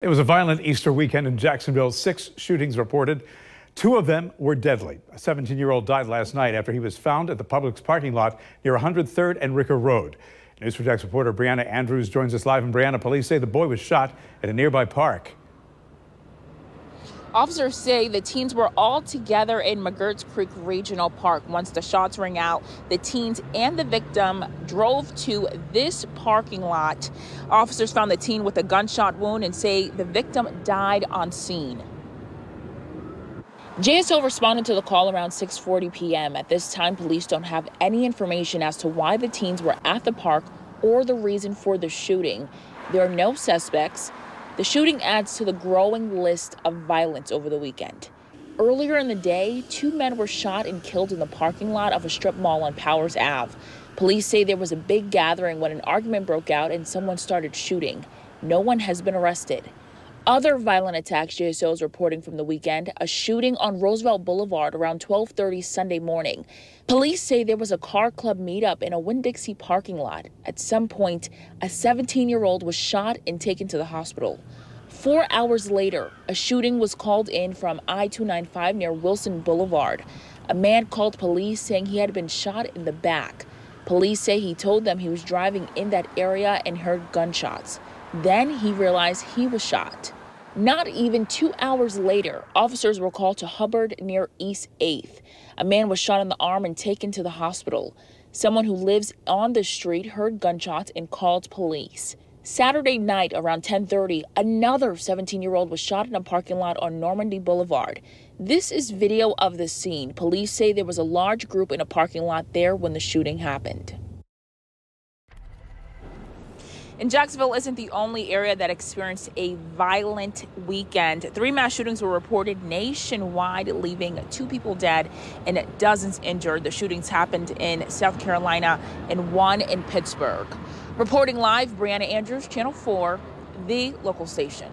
It was a violent Easter weekend in Jacksonville. Six shootings reported. Two of them were deadly. A 17 year old died last night after he was found at the Publix parking lot near 103rd and Ricker Road. News4JAX reporter Brianna Andrews joins us live. And Brianna, police say the boy was shot at a nearby park. Officers say the teens were all together in McGirts Creek Regional Park. Once the shots rang out, the teens and the victim drove to this parking lot. Officers found the teen with a gunshot wound and say the victim died on scene. JSO responded to the call around 6:40 p.m. At this time, police don't have any information as to why the teens were at the park or the reason for the shooting. There are no suspects. The shooting adds to the growing list of violence over the weekend. Earlier in the day, two men were shot and killed in the parking lot of a strip mall on Powers Ave. Police say there was a big gathering when an argument broke out and someone started shooting. No one has been arrested. Other violent attacks JSO is reporting from the weekend, a shooting on Roosevelt Boulevard around 12:30 Sunday morning. Police say there was a car club meetup in a Winn-Dixie parking lot. At some point, a 17-year-old was shot and taken to the hospital. 4 hours later, a shooting was called in from I-295 near Wilson Boulevard. A man called police saying he had been shot in the back. Police say he told them he was driving in that area and heard gunshots. Then he realized he was shot. Not even two hours later, officers were called to Hubbard near East 8th. A man was shot in the arm and taken to the hospital. Someone who lives on the street heard gunshots and called police. Saturday night around 10:30, another 17-year-old was shot in a parking lot on Normandy Boulevard. This is video of the scene. Police say there was a large group in a parking lot there when the shooting happened. And Jacksonville isn't the only area that experienced a violent weekend. Three mass shootings were reported nationwide, leaving two people dead and dozens injured. The shootings happened in South Carolina and one in Pittsburgh. Reporting live, Brianna Andrews, Channel 4, the local station.